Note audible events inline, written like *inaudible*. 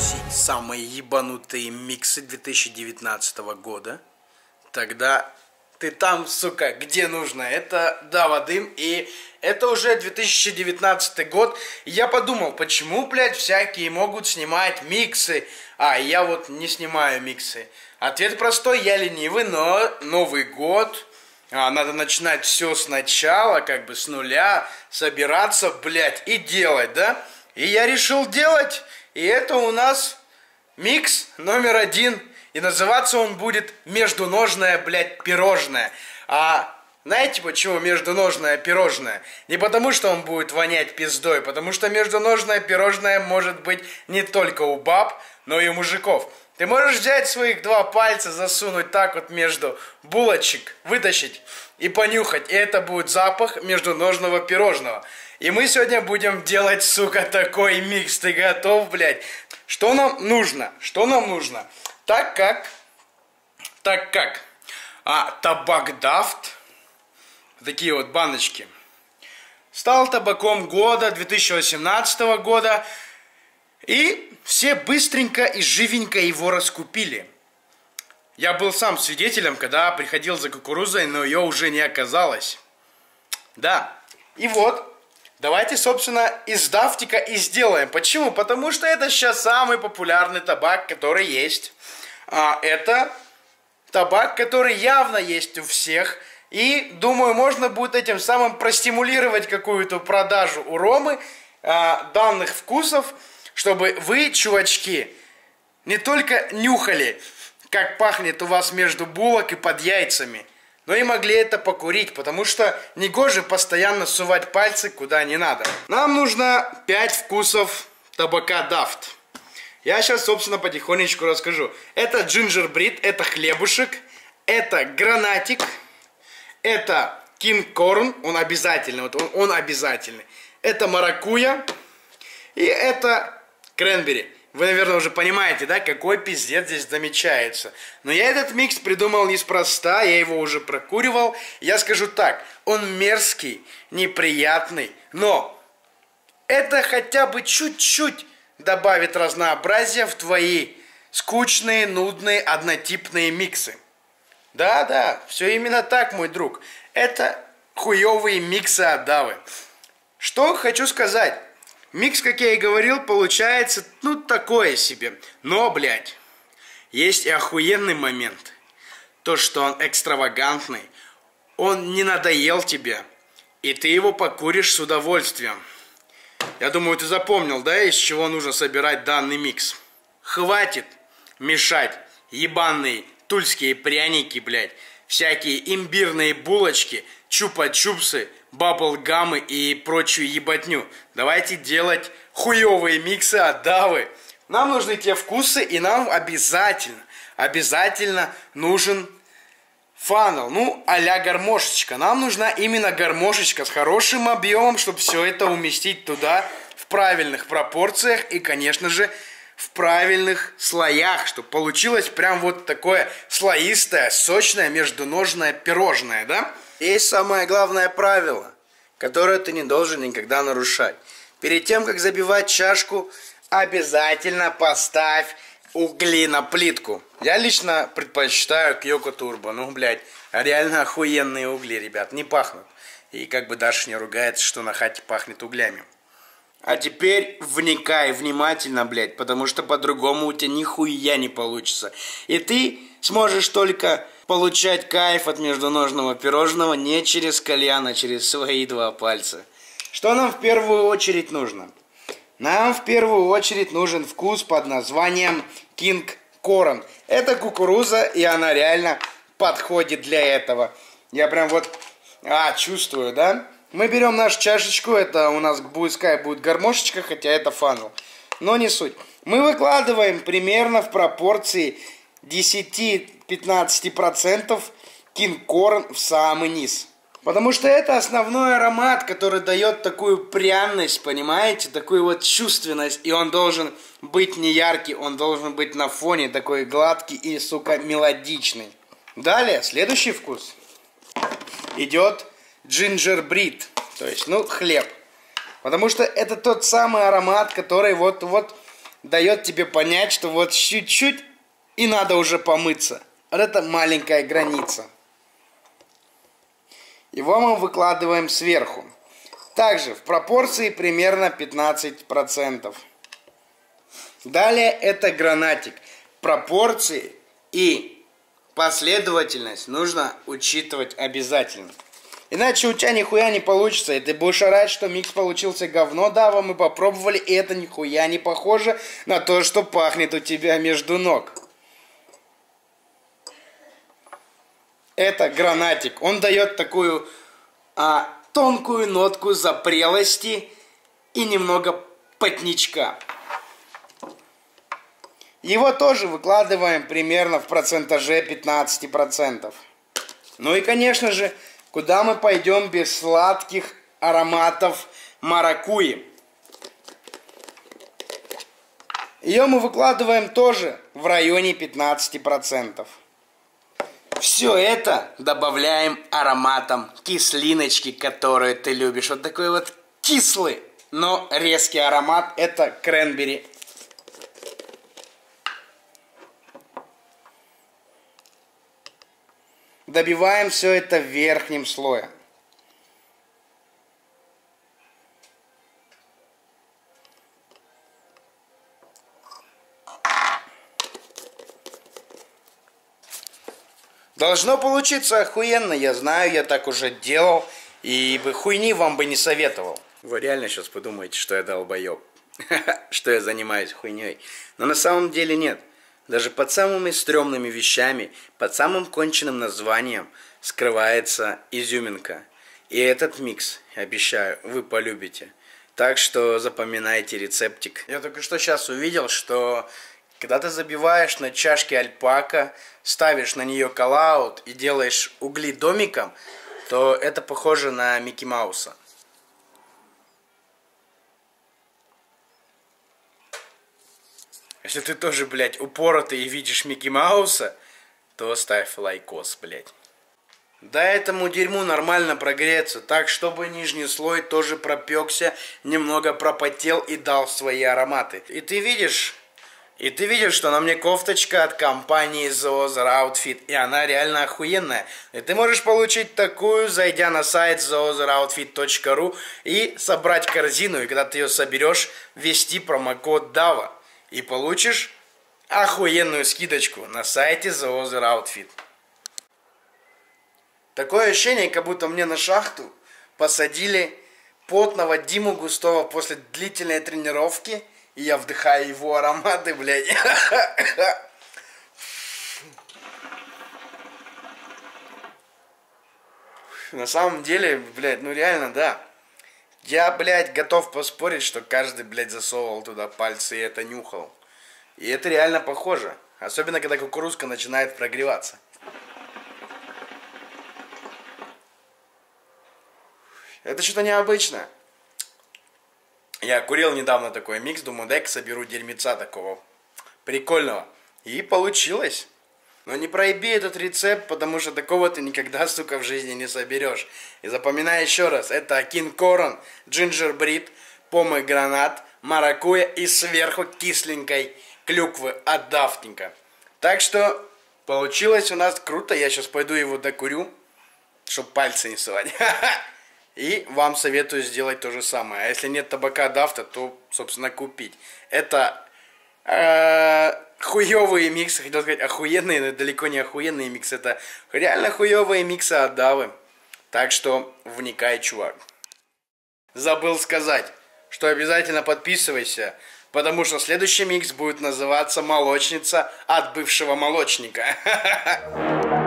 загрузить самые ебанутые миксы 2019 года, тогда ты там, сука, где нужно. Это Дава Дым, и это уже 2019 год. И я подумал, почему, блядь, всякие могут снимать миксы, а я вот не снимаю миксы. Ответ простой, я ленивый, но Новый год, а, надо начинать все сначала, как бы с нуля, собираться, блядь, и делать, да? И я решил делать, и это у нас микс номер один. И называться он будет междуножное, блядь, пирожное. А знаете почему междуножное пирожное? Не потому, что он будет вонять пиздой, потому что междуножное пирожное может быть не только у баб, но и у мужиков. Ты можешь взять своих два пальца, засунуть так вот между булочек, вытащить и понюхать. И это будет запах междуножного пирожного. И мы сегодня будем делать, сука, такой микс. Ты готов, блядь? Что нам нужно? Что нам нужно? Так как, так как, а, табак Дафт, такие вот баночки, стал табаком года 2018 года, и все быстренько и живенько его раскупили. Я был сам свидетелем, когда приходил за кукурузой, но ее уже не оказалось. Да, и вот, давайте, собственно, из дафтика и сделаем. Почему? Потому что это сейчас самый популярный табак, который есть. А это табак, который явно есть у всех. И, думаю, можно будет этим самым простимулировать какую-то продажу у Ромы а, данных вкусов, чтобы вы, чувачки, не только нюхали, как пахнет у вас между булок и под яйцами, но и могли это покурить, потому что негоже постоянно сувать пальцы куда не надо. Нам нужно 5 вкусов табака Дафт. Я сейчас, собственно, потихонечку расскажу. Это джинджербрид, это хлебушек, это гранатик, это кинг-корн, он обязательный, вот он, он обязательный. Это маракуя и это кренбери. Вы, наверное, уже понимаете, да, какой пиздец здесь замечается. Но я этот микс придумал неспроста, я его уже прокуривал. Я скажу так, он мерзкий, неприятный, но это хотя бы чуть-чуть добавит разнообразия в твои скучные, нудные, однотипные миксы. Да-да, все именно так, мой друг. Это хуевые миксы Адавы. Что хочу сказать. Микс, как я и говорил, получается, ну, такое себе. Но, блядь, есть и охуенный момент. То, что он экстравагантный. Он не надоел тебе. И ты его покуришь с удовольствием. Я думаю, ты запомнил, да, из чего нужно собирать данный микс. Хватит мешать ебаные тульские пряники, блядь, всякие имбирные булочки, чупа-чупсы, баблгамы и прочую ебатню. Давайте делать хуевые миксы от Давы. Нам нужны те вкусы, и нам обязательно, обязательно нужен фанал, ну, а-ля гармошечка. Нам нужна именно гармошечка с хорошим объемом, чтобы все это уместить туда в правильных пропорциях и, конечно же, в правильных слоях, чтобы получилось прям вот такое слоистое, сочное, междуножное пирожное, да? Есть самое главное правило, которое ты не должен никогда нарушать. Перед тем, как забивать чашку, обязательно поставь угли на плитку. Я лично предпочитаю Кьоко Турбо. Ну, блядь, реально охуенные угли, ребят, не пахнут. И как бы Даша не ругается, что на хате пахнет углями. А теперь вникай внимательно, блядь, потому что по-другому у тебя нихуя не получится. И ты сможешь только получать кайф от междуножного пирожного не через кальян, а через свои два пальца. Что нам в первую очередь нужно? Нам в первую очередь нужен вкус под названием King Corn. Это кукуруза, и она реально подходит для этого. Я прям вот, а, чувствую, да? Мы берем нашу чашечку, это у нас пускай будет гармошечка, хотя это фанул. Но не суть. Мы выкладываем примерно в пропорции 10-15% кинкорн в самый низ. Потому что это основной аромат, который дает такую пряность, понимаете, такую вот чувственность. И он должен быть не яркий, он должен быть на фоне такой гладкий и, сука, мелодичный. Далее, следующий вкус. Идет джинджербрид, то есть, ну, хлеб. Потому что это тот самый аромат, который вот, вот дает тебе понять, что вот чуть-чуть и надо уже помыться. Вот это маленькая граница. Его мы выкладываем сверху. Также в пропорции примерно 15%. Далее это гранатик. Пропорции и последовательность нужно учитывать обязательно. Иначе у тебя нихуя не получится, и ты будешь орать, что микс получился говно, да, мы попробовали, и это нихуя не похоже на то, что пахнет у тебя между ног. Это гранатик. Он дает такую а, тонкую нотку запрелости и немного потничка. Его тоже выкладываем примерно в процентаже 15%. Ну и, конечно же, куда мы пойдем без сладких ароматов маракуи. Ее мы выкладываем тоже в районе 15%. Все это добавляем ароматом кислиночки, которую ты любишь. Вот такой вот кислый, но резкий аромат. Это кренбери. Добиваем все это верхним слоем. Должно получиться охуенно, я знаю, я так уже делал, и бы хуйни вам бы не советовал. Вы реально сейчас подумаете, что я долбоеб, *laughs* что я занимаюсь хуйней. Но на самом деле нет. Даже под самыми стрёмными вещами, под самым конченным названием скрывается изюминка. И этот микс, обещаю, вы полюбите. Так что запоминайте рецептик. Я только что сейчас увидел, что когда ты забиваешь на чашке Alpaca, ставишь на нее Kaloud и делаешь угли домиком, то это похоже на Микки Мауса. Если ты тоже, блядь, упоротый и видишь Микки Мауса, то ставь лайкос, блядь. Дай этому дерьму нормально прогреться, так, чтобы нижний слой тоже пропекся, немного пропотел и дал свои ароматы. И ты видишь, и ты видишь, что на мне кофточка от компании Other Outfit, и она реально охуенная. И ты можешь получить такую, зайдя на сайт theotheroutfit.ru и собрать корзину, и когда ты ее соберешь, ввести промокод DAVA. И получишь охуенную скидочку на сайте Other Outfit. Такое ощущение, как будто мне на шахту посадили потного Диму Густова после длительной тренировки – и я вдыхаю его ароматы, блядь. На самом деле, блядь, ну реально, да. Я, блядь, готов поспорить, что каждый, блядь, засовывал туда пальцы и это нюхал. И это реально похоже. Особенно, когда кукурузка начинает прогреваться. Это что-то необычное. Я курил недавно такой микс, думаю, дай-ка соберу дерьмеца такого прикольного. И получилось. Но не проеби этот рецепт, потому что такого ты никогда, *laughs* сука, в жизни не соберешь. И запоминай еще раз, это кинкорн, джинджер брит, гранат, маракуя и сверху кисленькой клюквы от дафтинга. Так что получилось у нас круто, я сейчас пойду его докурю, чтобы пальцы не совать. *laughs* И вам советую сделать то же самое. А если нет табака дафта, то, собственно, купить. Это э, хуевые миксы, хотел сказать охуенные, но далеко не охуенные миксы. Это реально хуевые миксы от Давы. Так что вникай, чувак. Забыл сказать, что обязательно подписывайся, потому что следующий микс будет называться «Молочница от бывшего молочника». *laughs*